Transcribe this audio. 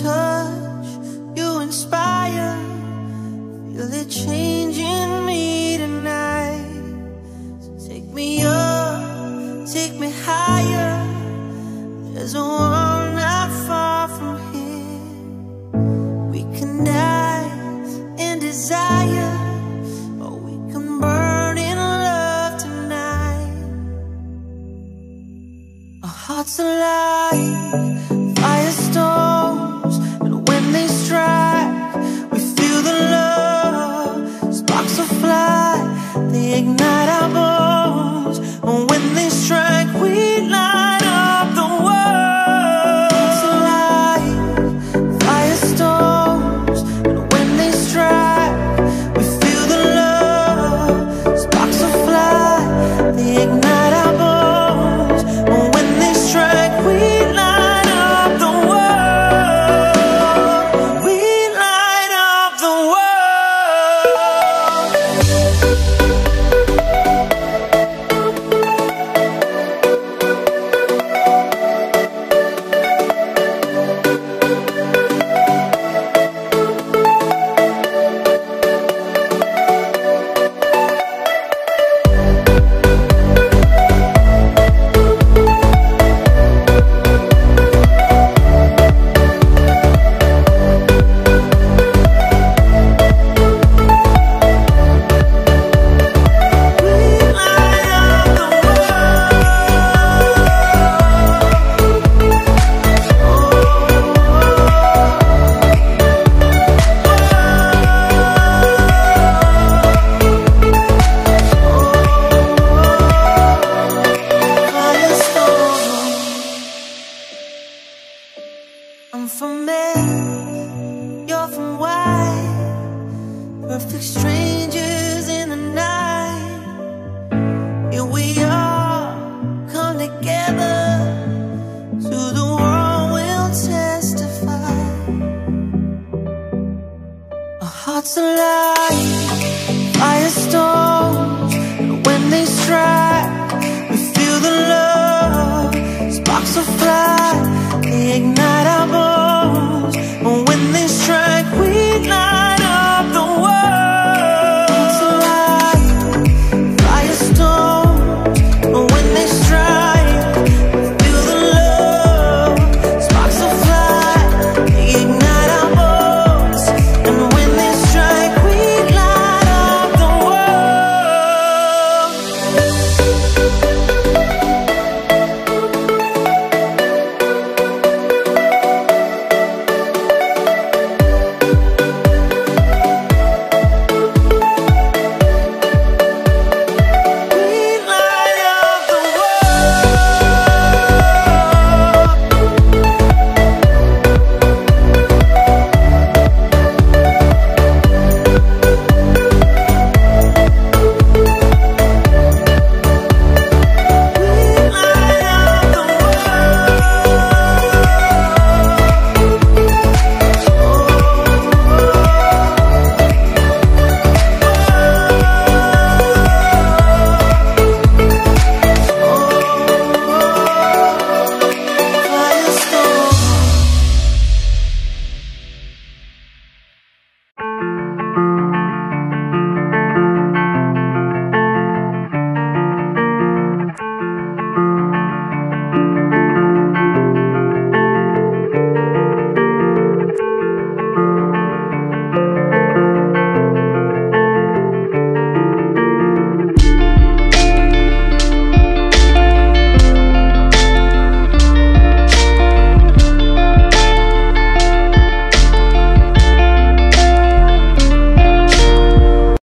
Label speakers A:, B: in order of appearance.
A: touch, you inspire. Feel it changing me tonight. So take me up, take me higher. There's a world not far from here. We can die in desire, or we can burn in love tonight. Our hearts alive. They ignite I'm from Maine, you're from Hawaii Perfect strangers in the night. Here we are, come together To the world we'll testify. Our hearts alive, firestones And when they strike, we feel the love. Sparks will fly ignite our bones.